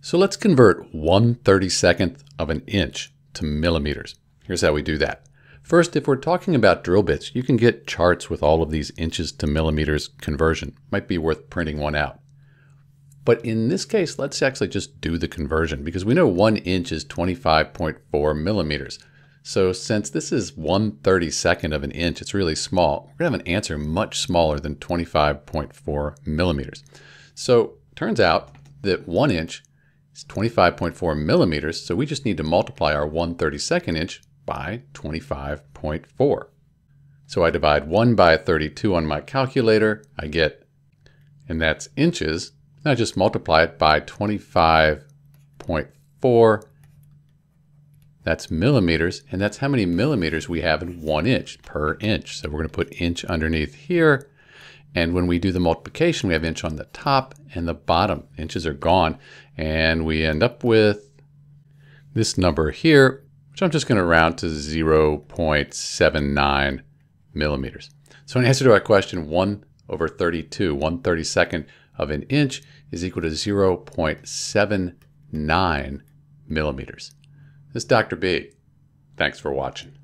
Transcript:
So let's convert 1 32nd of an inch to millimeters. Here's how we do that. First, if we're talking about drill bits, you can get charts with all of these inches to millimeters conversion. Might be worth printing one out. But in this case, let's actually just do the conversion because we know one inch is 25.4 millimeters. So since this is 1 32nd of an inch, it's really small, we're gonna have an answer much smaller than 25.4 millimeters. So turns out that one inch is 25.4 millimeters, so we just need to multiply our 1 32nd inch by 25.4. So I divide 1 by 32 on my calculator, I get, and that's inches, and I just multiply it by 25.4, that's millimeters, and that's how many millimeters we have in one inch per inch. So we're going to put inch underneath here, and when we do the multiplication, we have inch on the top and the bottom. Inches are gone. And we end up with this number here, which I'm just going to round to 0.79 millimeters. So in answer to our question, 1 over 32, 1 32nd of an inch is equal to 0.79 millimeters. This is Dr. B. Thanks for watching.